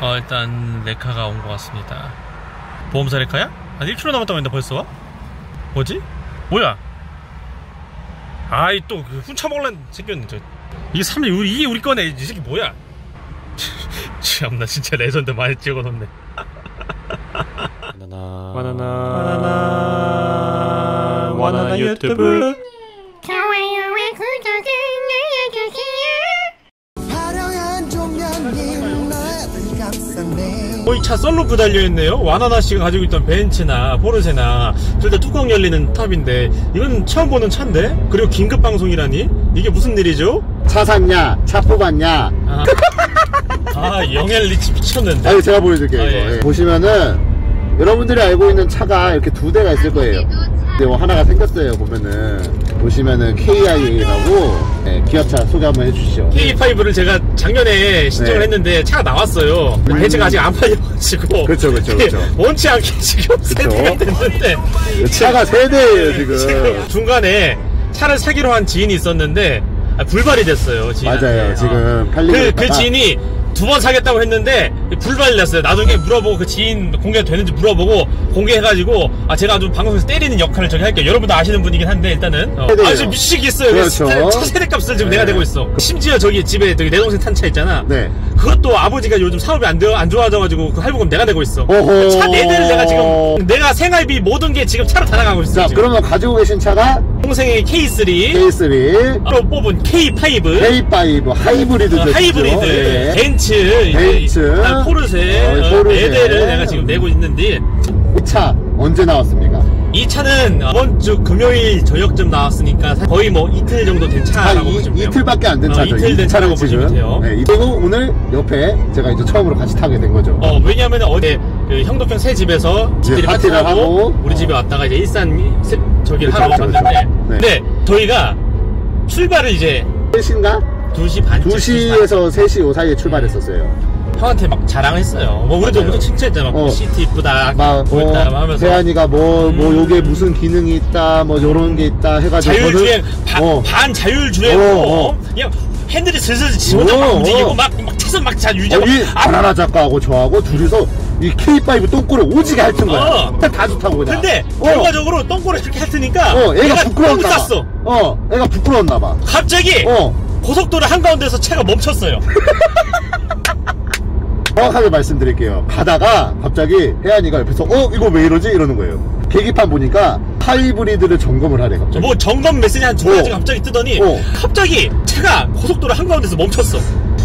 어, 일단 레카가 온 것 같습니다. 보험사 레카야? 한 1km 남았다고 했는데 벌써 와? 뭐지? 뭐야? 아이 또그 훔쳐먹을란 새끼였네 저. 이게 3 우리 이게 우리 거네 이 새끼 뭐야? 참나 진짜 레전드 많이 찍어놓네. 바나나 바나나 바나나 바나나 유튜브. 거의 차 썬루프 달려있네요. 와나나 씨가 가지고 있던 벤츠나 포르쉐나 둘 다 뚜껑 열리는 탑인데 이건 처음 보는 차인데? 그리고 긴급 방송이라니? 이게 무슨 일이죠? 차 샀냐? 차 뽑았냐? 아, 아 영엘 리치 미쳤는데. 아니 제가 보여줄게요 아, 이거 예. 예. 보시면은 여러분들이 알고 있는 차가 이렇게 두 대가 있을 거예요 근데 뭐 하나가 생겼어요 보면은 보시면은 KIA라고 네, 기아차 소개 한번 해주시죠 K5를 제가 작년에 신청을 네. 했는데 차가 나왔어요. 음. 벤츠가 아직 안 팔려가지고. 그렇죠, 그렇죠, 그렇죠. 원치 않게 지금 세대가 됐는데. 차가 세 대예요 지금 지금 중간에 차를 사기로 한 지인이 있었는데 아, 불발이 됐어요. 지인한테. 맞아요 지금 팔리고 그, 있다가 그 지인이 두 번 사겠다고 했는데 불발이 났어요. 나중에 물어보고 그 지인 공개가 되는지 물어보고 공개해가지고 아 제가 아주 방송에서 때리는 역할을 저기 할게요. 여러분도 아시는 분이긴 한데 일단은 어. 아 지금 미치겠어요. 그렇죠. 차, 차 세대 값을 지금 네. 내가 내고 있어. 심지어 저기 집에 저기 내 동생 탄 차 있잖아. 네 그것도 아버지가 요즘 사업이 안, 되어, 안 좋아져가지고 그 할부금 내가 내고 있어. 오호. 차네 대를 내가 지금 내가 생활비 모든 게 지금 차로 다 나가고 있어. 자 지금. 그러면 가지고 계신 차가 동생의 K3 K3 로 뽑은 K5 K5 하이브리드죠. 어, 하이브리드, 네. 벤츠, 벤츠, 이제, 아, 포르쉐, 어, 어, 포르쉐. 네 대를 내가 지금 내고 있는데. 이 차 언제 나왔습니까? 이 차는 이번 주 금요일 저녁쯤 나왔으니까 거의 뭐 이틀 정도 된한 차라고 이, 보시면 돼요. 이틀밖에 안된 어, 차죠. 이틀 된이 차라고 보시면 돼요. 네, 이거 오늘 옆에 제가 이제 처음으로 같이 타게 된 거죠. 어, 왜냐면 어제 그 형도평 새 집에서 집들이 파티를 하고 하고, 우리 어. 집에 왔다가 이제 일산 세- 저기를 그렇죠, 하러 그렇죠, 갔는데 그렇죠. 네. 근데 저희가 출발을 이제 3시인가? 2시 반 2시에서 3시 요 사이에 출발했었어요. 형한테 막 자랑했어요. 뭐 우리도. 엄청 칭찬했잖아. 막 어. 시트 이쁘다, 막, 뭐 어, 하면서 세안이가 뭐, 뭐, 음. 요게 무슨 기능이 있다, 뭐, 요런 게 있다 해가지고. 자율주행 저는, 바- 어, 반 자율주행으로 어, 어. 그냥 핸들이 슬슬 어, 막 움직이고 어. 막, 막 차선 막잘 어, 유지하고 이 바나나 작가하고 저하고 둘이서 이 K5 똥꼬를 오지게 핥은 거야. 어. 다 좋다고 그냥. 근데 어, 결과적으로 똥꼬를 그렇게 핥으니까 어, 애가 얘가 부끄러웠나 똥 봐. 어, 애가 부끄러웠나 봐. 갑자기 어. 고속도로 한가운데서 차가 멈췄어요. 정확하게 말씀드릴게요. 가다가 갑자기 혜안이가 옆에서 어 이거 왜 이러지 이러는 거예요. 계기판 보니까 하이브리드를 점검을 하래 갑자기. 뭐 점검 메시지 한두 가지 어. 갑자기 뜨더니 어. 갑자기 차가 고속도로 한가운데서 멈췄어.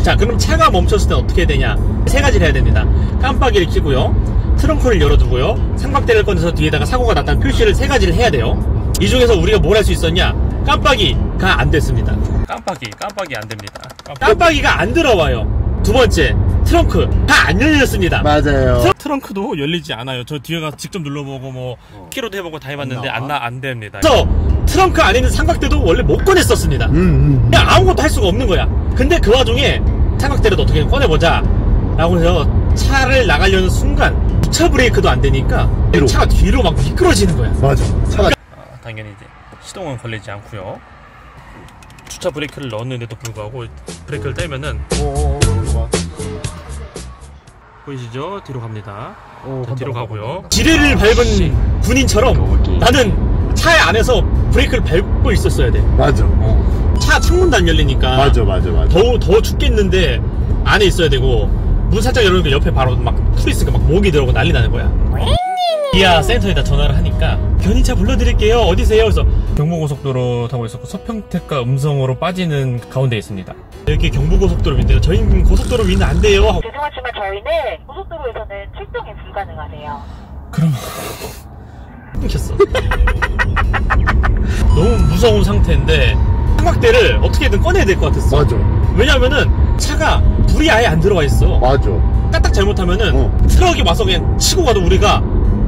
자, 그럼 차가 멈췄을 때 어떻게 해야 되냐? 세 가지를 해야 됩니다. 깜빡이를 켜고요. 트렁크를 열어두고요. 삼각대를 꺼내서 뒤에다가 사고가 났다는 표시를 세 가지를 해야 돼요. 이 중에서 우리가 뭘 할 수 있었냐? 깜빡이가 안 됐습니다. 깜빡이, 깜빡이 안 됩니다. 깜빡이가 안 들어와요. 두 번째, 트렁크 다 안 열렸습니다. 맞아요. 트렁- 트렁크도 열리지 않아요. 저 뒤에 가서 직접 눌러보고 뭐 키로도 해보고 다 해봤는데 안안 나와. 나안 됩니다. 그래서 트렁크 안에 있는 삼각대도 원래 못 꺼냈었습니다. 음, 음. 그냥 아무것도 할 수가 없는 거야. 근데 그 와중에 삼각대를 어떻게 꺼내보자. 라고 해서 차를 나가려는 순간 주차 브레이크도 안 되니까 뒤로. 차가 뒤로 막 미끄러지는 거야. 맞아. 차가 아, 당연히 이제 시동은 걸리지 않고요. 주차 브레이크를 넣었는데도 불구하고 브레이크를 떼면은 어, 어, 보이시죠? 뒤로 갑니다. 어, 자, 뒤로 가고요. 지뢰를 밟은 군인처럼 나는 차 안에서 브레이크를 밟고 있었어야 돼. 맞아. 어. 차 창문도 안 열리니까 맞아, 맞아, 맞아. 더, 더 죽겠는데 안에 있어야 되고 문 살짝 열어놓으니까 옆에 바로 막 풀이 있으니까 막 목이 들어오고 난리 나는 거야. 기아 센터에다 전화를 하니까 견인차 불러드릴게요. 어디세요? 그래서 경부고속도로 타고 있었고 서평택과 음성으로 빠지는 가운데 있습니다. 여기 경부고속도로 위인데요. 저희는 고속도로 위는 안 돼요. 죄송하지만 저희는 고속도로에서는 출동이 불가능하세요. 그럼 끊겼어. 너무 무서운 상태인데 삼각대를 어떻게든 꺼내야 될 것 같았어. 맞아. 왜냐면은 차가 불이 아예 안 들어와 있어. 맞아. 까딱 잘못하면은 어. 트럭이 와서 그냥 치고 가도 우리가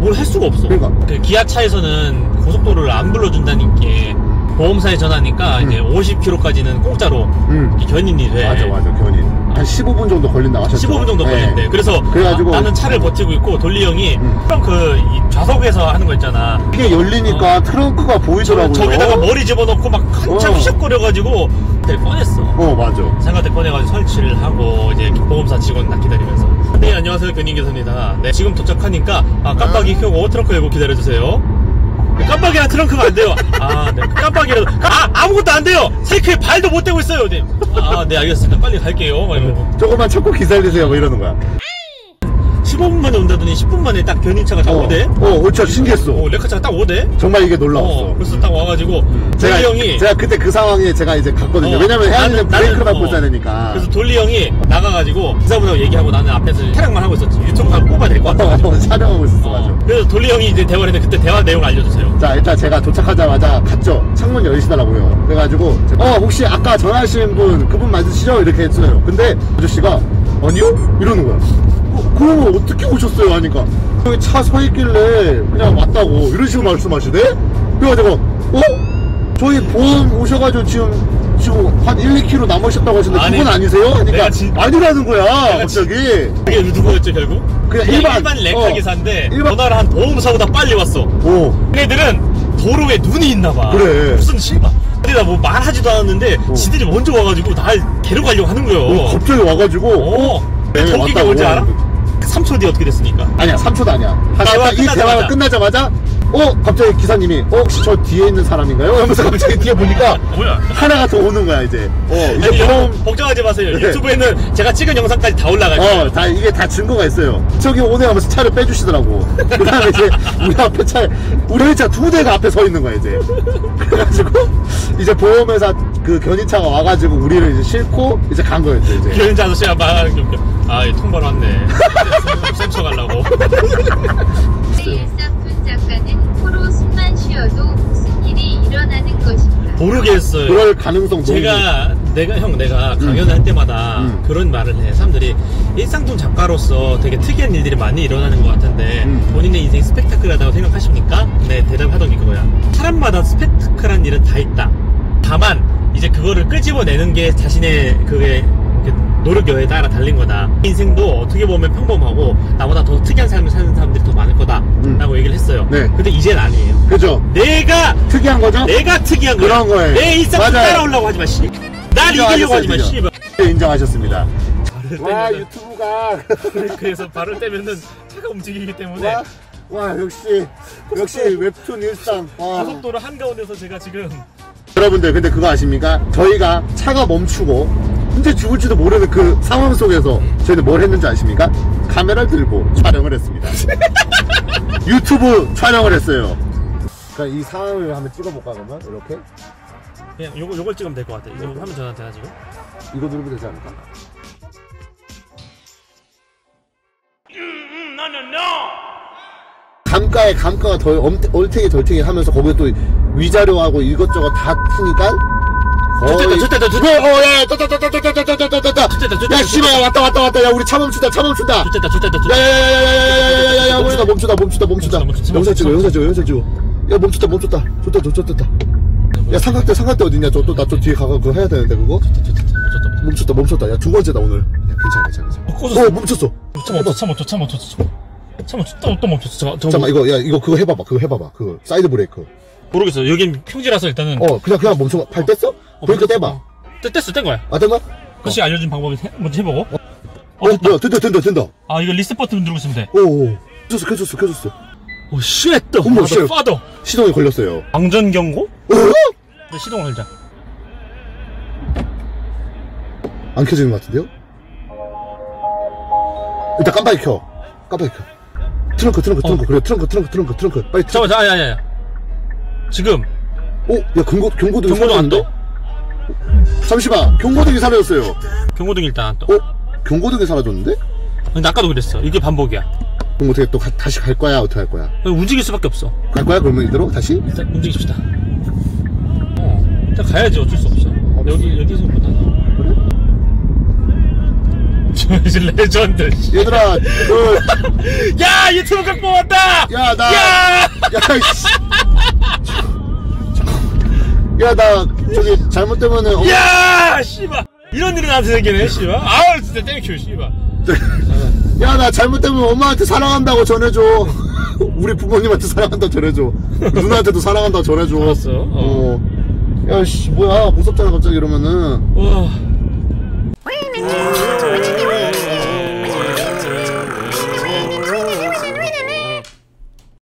뭘 할 수가 없어. 그러니까. 그 기아차에서는 고속도로를 안 불러준다는 게 보험사에 전화하니까 음. 이제 50km까지는 공짜로 응. 이렇게 견인이 돼. 맞아, 맞아. 견인. 한 15분 정도 걸린다고 하셨죠 15분 정도 네. 걸린대. 그래서 그래가지고- 나 는 차를 버티고 있고 돌리 형이 음. 트렁크 이 좌석에서 하는 거 있잖아. 이게 열리니까 트렁크가 보이더라고요 저기다가 머리 집어넣고 막 한참 어. 휘적거려가지고 내 꺼냈어. 어 맞아 상가대 꺼내가지고 설치를 하고 이제 보험사 직원 나 기다리면서 네 안녕하세요 견인교사입니다 네 지금 도착하니까 아, 깜빡이 켜고 트렁크 열고 기다려주세요 깜빡이랑 트렁크가 안 돼요. 아 네. 깜빡이라도 아 아무것도 안 돼요. 세크에 발도 못 대고 있어요 네. 아네 알겠습니다. 빨리 갈게요. 막 이러고 조금만 참고 기다리세요 뭐 이러는 거야 15분 만에 온다더니 10분 만에 딱 견인차가 딱 어, 오대? 어, 어, 진짜 신기했어. 어 레카차가 딱 오대? 정말 이게 놀라웠어. 어 그래서 딱 와가지고 제가, 돌리 형이 제가 그때 그 상황에 제가 이제 갔거든요. 어, 왜냐면 혜안이는 나는- 브레이크를 나는, 밟고 어. 있어야 되니까. 그래서 돌리 형이 나가가지고 기사분하고 얘기하고 나는 앞에서 촬영만 하고 있었지. 유튜브 가 뽑아야 될 것 같아가지고. 어, 촬영하고 있었어 어, 맞아. 그래서 돌리 형이 이제 대화를 했는데 그때 대화 내용 알려주세요. 자 일단 제가 도착하자마자 갔죠. 창문 열리시더라고요. 그래가지고 제가, 어 혹시 아까 전화하신 분 그분 맞으시죠? 이렇게 했어요. 근데 아저씨가 아니요? 이러는 거야. 어, 그러면 어떻게 오셨어요? 하니까 여기 차 서 있길래 그냥 왔다고 이런 식으로 말씀하시네? 그래가지고 어? 저희 보험 오셔가지고 지금 지금 한 1, 2km 남으셨다고 하시는데 아니, 그분 아니세요? 하니까 내가 진- 아니라는 거야 갑자기 그게 누구였죠 결국? 그냥 일반, 일반, 레카 어, 기사인데 일반- 전화를 한 보험사보다 빨리 왔어. 오 얘네들은 도로에 눈이 있나봐. 그래. 무슨 씨발. 어디다 뭐 말하지도 않았는데 어. 지들이 먼저 와가지고 날 데려가려고 하는 거예요. 어, 갑자기 와가지고 어. 네, 왔다고 뭔지 알아? 하는데. 3초 뒤에 어떻게 됐습니까? 아니야 3초도 아니야 한 대화 딱 이. 대화가 끝나자마자 어 갑자기 기사님이 어 혹시 저 뒤에 있는 사람인가요? 하면서 갑자기 뒤에 보니까 뭐야? 하나가 더 오는 거야 이제 어 이제 아니, 보험 여러분, 걱정하지 마세요. 네. 유튜브에는 제가 찍은 영상까지 다 올라갈 거예요. 어, 다, 이게 다 증거가 있어요. 저기 오네 하면서 차를 빼주시더라고. 그 다음에 이제, 우리 앞에 차, 우리 차 두 대가 앞에 서 있는 거야, 이제. 그래가지고, 이제 보험회사 그 견인차가 와가지고 우리를 이제 싣고, 이제 간 거였죠, 이제. 기현자 아저씨가 웃겨. 아, 이 통발 왔네. 쌤쳐 가려고. 일상툰 작가는 코로 숨만 쉬어도 무슨 일이 일어나는 것인가. 모르겠어요. 그럴 가능성 너무. 제가 내가 형 내가 강연을 할 때마다 음. 그런 말을 해 사람들이 일상통 작가로서 되게 특이한 일들이 많이 일어나는 것 같은데 음. 본인의 인생이 스펙타클하다고 생각하십니까? 네 대답하던 게 그거야 사람마다 스펙타클한 일은 다 있다 다만 이제 그거를 끄집어내는 게 자신의 그게 그 노력 여에 따라 달린 거다 인생도 어떻게 보면 평범하고 나보다 더 특이한 삶을 사는 사람들이 더 많을 거다 음. 라고 얘기를 했어요 네. 근데 이젠 아니에요 그죠? 내가 특이한 거죠? 내가 특이한 거야. 그런 거예요. 내 일상. 따라오려고 하지 마, 씨. 날 이기려고 하지 마, 씨발. 네, 인정하셨습니다. 와, 떼면은, 유튜브가. 그래서 발을 떼면은 차가 움직이기 때문에 와, 와, 역시, 역시 웹툰 일상. 와. 고속도로 한가운데서 제가 지금 여러분들 근데 그거 아십니까? 저희가 차가 멈추고 언제 죽을지도 모르는 그 상황 속에서 저희는 뭘 했는지 아십니까? 카메라를 들고 촬영을 했습니다. 유튜브 촬영을 했어요. 그러니까 이 상황을 한번 찍어볼까 그러면 이렇게 그냥 요거, 요걸 찍으면 될 것 같아. 이거 하면 전화 되나 지금? 이거 누르면 되지 않을까? 감가에 감가가 덜 엄- 얼탱이 덜탱이 하면서 거기에 또 위자료하고 이것저것 다 푸니까 거의 좋다 좋다 좋다 야 씨발 왔다 왔다 왔다 야 우리 차 멈춘다 차 멈춘다 좋다 좋다 좋다 야야야야야야야 멈추다 멈추다 멈추다 멈추다 영상 찍어 영상 찍어 영상 찍어 야 멈췄다 멈췄다 좋다 좋다 좋다 야 삼각대 삼각대 어딨냐 저또나저 뒤에 가서 그거 해야 되는데 그거 멈췄다 멈췄다 야 두 번째다 오늘 괜찮아 괜찮아 괜찮아 어 멈췄어 잠깐만 잠깐만 잠깐만 잠깐만 또, 또 멈췄어 잠깐, 잠깐 이거 야 이거 그거 해봐봐 그거 해봐봐 그 사이드 브레이크 모르겠어 여긴 평지라서 일단은 어 그냥 그냥 멈춰 발 뺐어? 어, 브레이크 뗐어. 떼봐. 떼- 뗐어, 뗀 거야. 아, 뗐나? 그것이 알려준 방법을 해- 먼저 해보고. 어, 어, 됐다. 뭐야, 된다, 된다, 된다. 아, 이거 리셋 버튼 누르고 있으면 돼. 오, 오. 켜졌어, 켜졌어, 켜졌어. oh, shit! 또. 어머, shit. Father. 시동이 걸렸어요. 방전 경고? 어? 네, 시동을 걸자. 안 켜지는 것 같은데요? 일단 깜빡이 켜. 깜빡이 켜. 트렁크, 트렁크, 트렁크. 어. 그래, 트렁크, 트렁크, 트렁크, 트렁크. 빨리 트렁크. 잠깐만, 아니, 아니, 아니. 지금, 어? 야, 경고, 경고등이 경고등 안? 떠. 잠시만, 경고등이 사라졌어요. 경고등 일단 안 떠. 어? 경고등이 사라졌는데? 근데 아까도 그랬어. 이게 반복이야. 그럼 어떻게 또 가- 다시 갈 거야? 어떻게 할 거야? 움직일 수밖에 없어. 갈 거야? 그러면 이대로? 다시? 일단 움직입시다. 어. 일단 가야지 어쩔 수 없어. 여기, 여기서 보다. 저 레전드. 씨. 얘들아, 그, 야! 유튜브 각 뽑았다! 야, 나, 야! 야, 이씨. 야, 나, 저기, 잘못되면은, 어, 야! 씨발! 이런 일이 나한테 생기네, 씨발. 아우, 진짜 thank you, 씨발. 야 나 잘못되면 엄마한테 사랑한다고 전해줘 우리 부모님한테 사랑한다고 전해줘 누나한테도 사랑한다고 전해줘 알았어. 어. 어. 야씨 뭐야 무섭잖아 갑자기 이러면은 와.